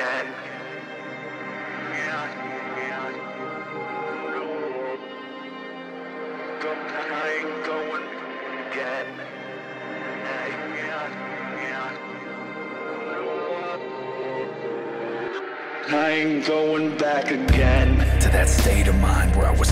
again. I ain't going back again to that state of mind where I was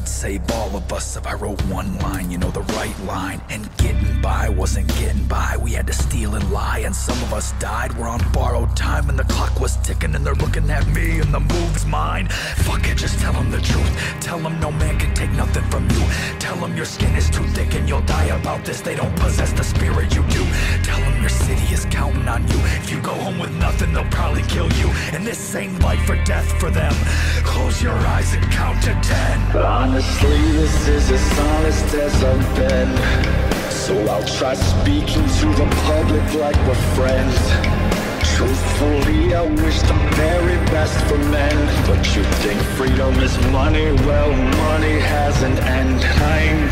could save all of us if I wrote one line, you know, the right line. And getting by wasn't getting by, we had to steal and lie And some of us died, we're on borrowed time And the clock was ticking and they're looking at me and the move's mine. Fuck it, just tell them the truth. Tell them no man can take nothing from you. Tell them your skin is too thick and you'll die about this. They don't possess the spirit you do. Tell them your city is counting on you. If you go home with nothing, they'll kill you And this ain't life or death for them Close your eyes and count to ten Honestly, this is as honest as I've been. So I'll try speaking to the public like we're friends. Truthfully, I wish the very best for men. But you think freedom is money? Well, money has an end. I ain't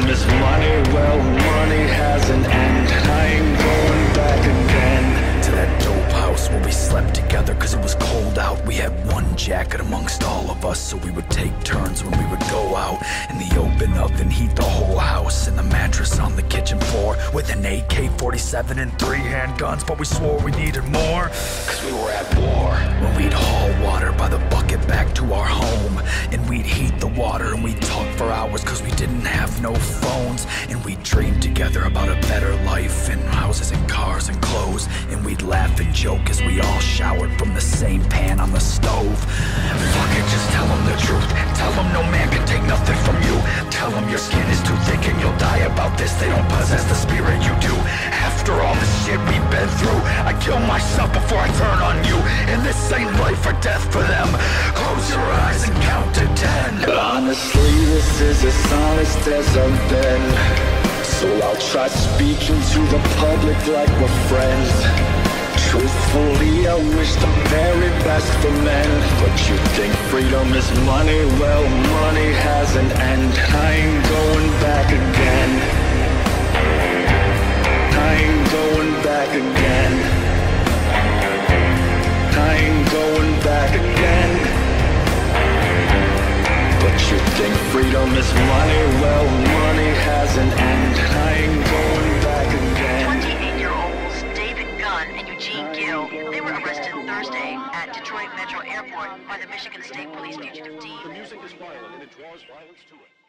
freedom money? Well, money has an end. I ain't going back again. To that dope house where we slept together cause it was cold out We had one jacket amongst all of us so we would take turns when we would go out In the open oven, heat the whole house And the mattress on the kitchen floor With an AK-47 and three handguns But we swore we needed more Cause we were at war no phones. And we'd dream together about a better life And houses and cars and clothes. And we'd laugh and joke as we all showered from the same pan on the stove. Fuck it, just tell them the truth. Tell them no man can take nothing from you. Tell them your skin is too thick and you'll die about this. They don't possess the spirit you do. After all the shit we've been through I kill myself before I turn on you. And this ain't life or death for them Close your eyes and count to ten Honestly, this is as honest as I've been. So I'll try speaking to the public like we're friends. Truthfully, I wish the very best for men. But you think freedom is money? Well, money has an end. Is money? Well, money has an end. I ain't going back again. 28-year-olds David Gunn and Eugene Gill, they were arrested Thursday at Detroit Metro Airport by the Michigan State Police Fugitive Team. The music is violent and it draws violence to it.